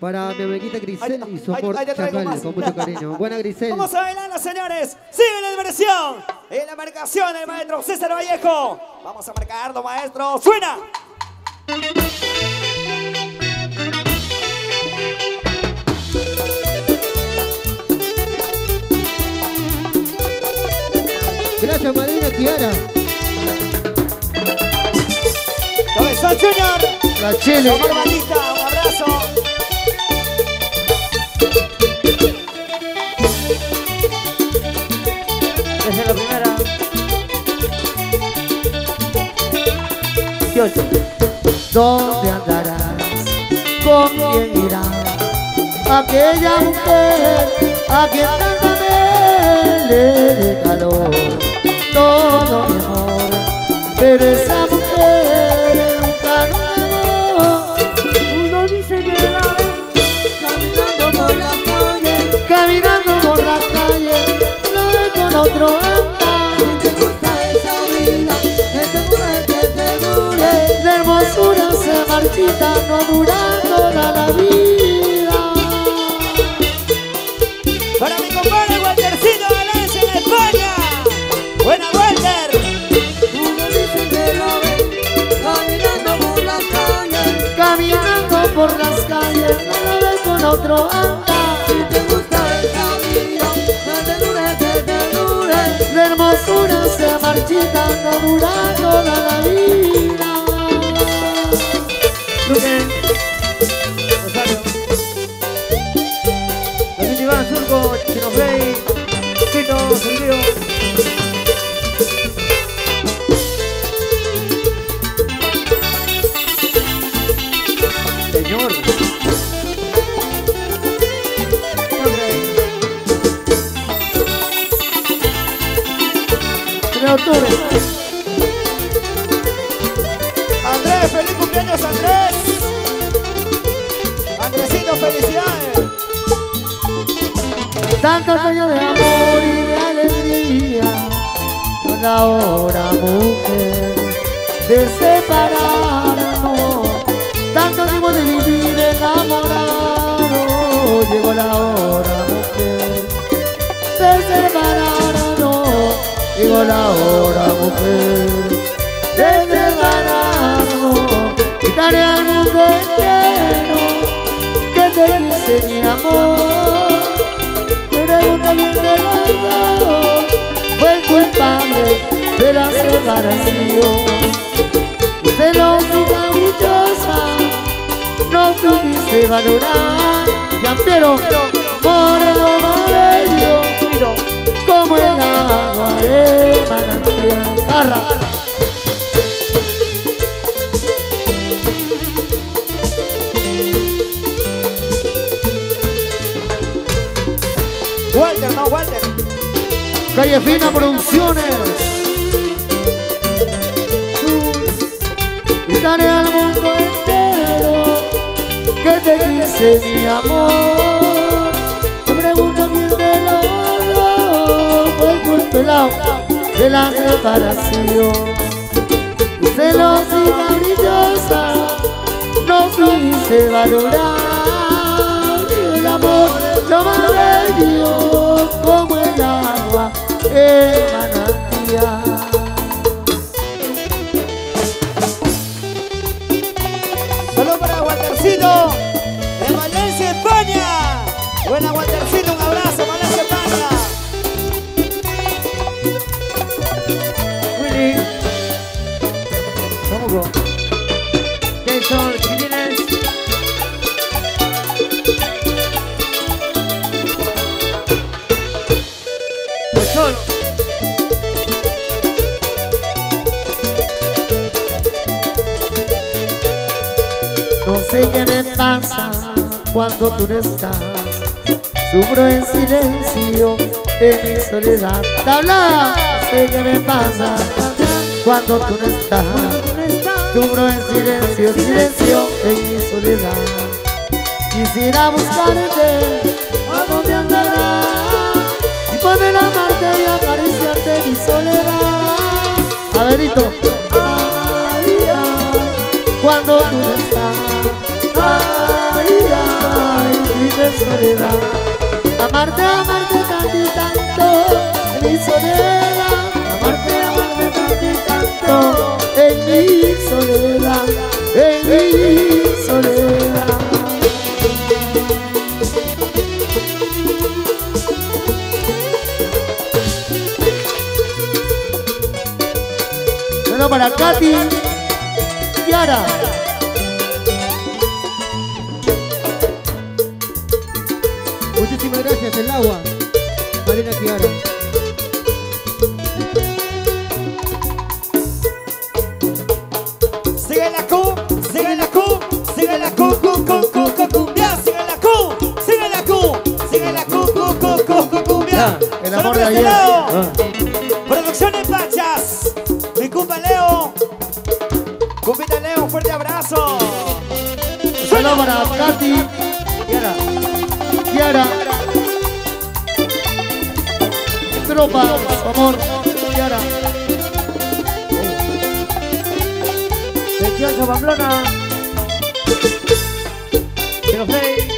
Para mi amiguita Grisel y su amor ahí Chacal, con mucho cariño. Buena Grisel. Vamos a bailar, señores. Sigue la diversión. En la marcación, el maestro César Vallejo. Vamos a marcarlo, maestro. ¡Suena! Gracias, madrina Kiara. Cabezón Junior. La. Omar Batista, un abrazo. 18. ¿Dónde andarás? ¿Con quién irás? Aquella mujer a quien tanta le regaló todo mi amor. Pero esa mujer se marchita, no dura toda la vida. Para mi compadre Waltercito Valencia en España. Buena, Walter. Uno dice que la ve caminando por la calle. Caminando por las calles, no ve con otro anda. Si te gusta esa vida, que te dure, que te dure. La hermosura se marchita, no dura toda la vida. Luque. Andresito, felicidades. Tantos años de amor y de alegría. Son ahora mujer de separarnos. Tantos tiempo de vivir enamorado. Llegó la hora, mujer, de separarnos. Llegó la hora, mujer, de separarnos. Al mundo entero dice mi amor. Pregunta bien de los dos, fue culpable de la separación. Celosa y dichosa, no supiste valorar. Llampero, moreno bello, como el agua de manantial. Calle Fina Producciones. Gritaré al mundo entero que te quise mi amor. Te pregunto quién te lo dio, fue el culpelao de la separación. Celosa y brillosa, no supiste valorar el amor, lo más bello como el agua manantial. Para Waltercito de Valencia, España. Buena, Waltercito, un abrazo, Valencia, España. Willy. Samuco. Jason, qué me pasa cuando tú no estás. Sufro en silencio en mi soledad. Tabla, sé qué me pasa cuando tú no estás. Sufro en silencio, silencio en mi soledad. Quisiera buscarte a donde andarás y poder amarte y acariciarte mi soledad. A verito. Ay. Amarte, amarte tanto tanto en mi soledad. Amarte, amarte tanto tanto en mi soledad, en mi soledad. Bueno, para Katy, Yara. Muchísimas gracias, el agua. Marina Tiara. Sigue la Q, sigue la Q, sigue la cumbia, sigue la Q, sigue la Q, sigue la cumbia. El amor de ayer. Ah. Producciones Pachas, mi Leo. Leo, fuerte abrazo. Solo para Katy. Yara. Tropa, su amor, Yara. 28 Pamplona. 06.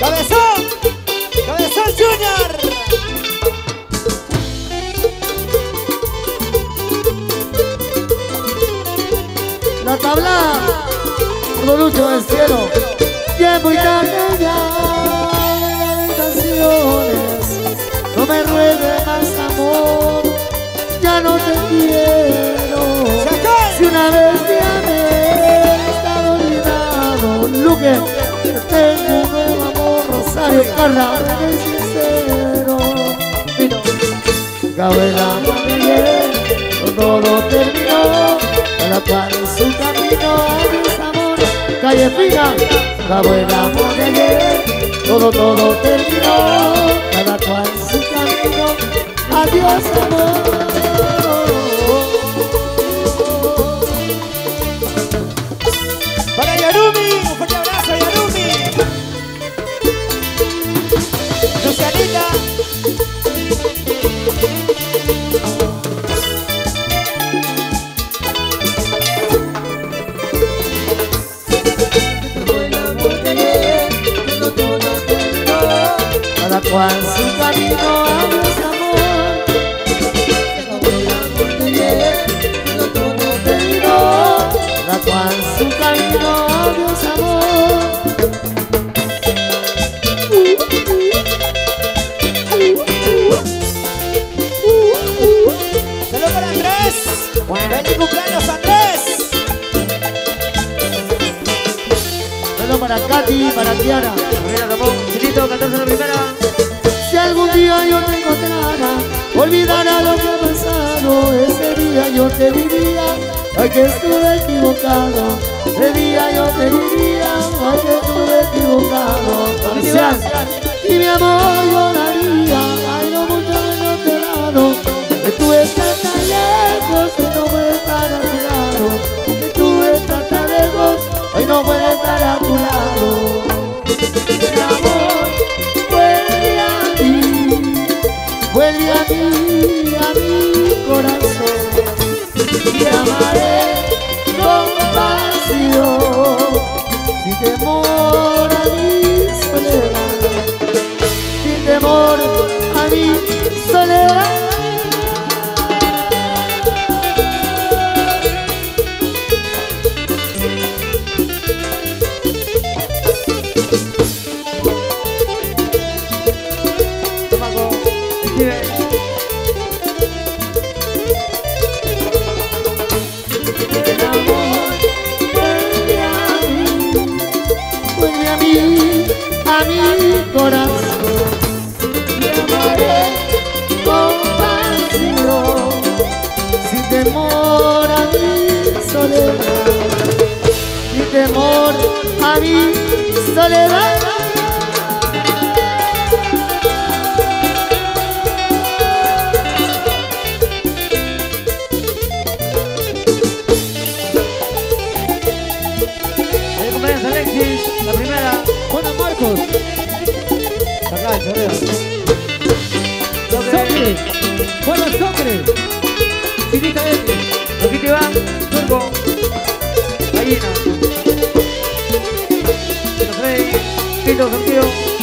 Cabezón, Cabezón Junior. La tabla, Lucho del cielo. Ya es muy tarde ya, lamentaciones. No me ruegues más amor, ya no te quiero. Si una vez te amé, estaba olvidado. Luque, tengo un nuevo amor, Rosario Carla, eres sincero. De ayer, todo terminó, cada cual en su camino, calle el amor de ayer, todo, todo terminó, cada cual su camino, adiós amor. Para Yarumi, un fuerte abrazo Yarumi. Lucianita. Cual su camino, adiós amor. Terminó, cada cual su camino, adiós amor. Feliz cumpleaños Andrés. Para Katy, para Tiara. Mira, Ramón. Chinito, 14 la primera. Si algún día yo te encontrara, olvidara lo que ha pasado. Ese día yo te diría, ay que estuve equivocado. Ese día yo te diría, ay que estuve equivocado. Y mi amor yo daría, ay no mucho no te he dado. Que tú estás tan lejos, que no puedo estar a tu lado. Que tú estás tan lejos, hoy no puedo estar a Te amaré a mi corazón. Te amaré con pasión, sin temor a mi soledad, sin temor a mi soledad. Emi. Loquito Iván. Turco. Gallina. 06. Quito sentido. Suena,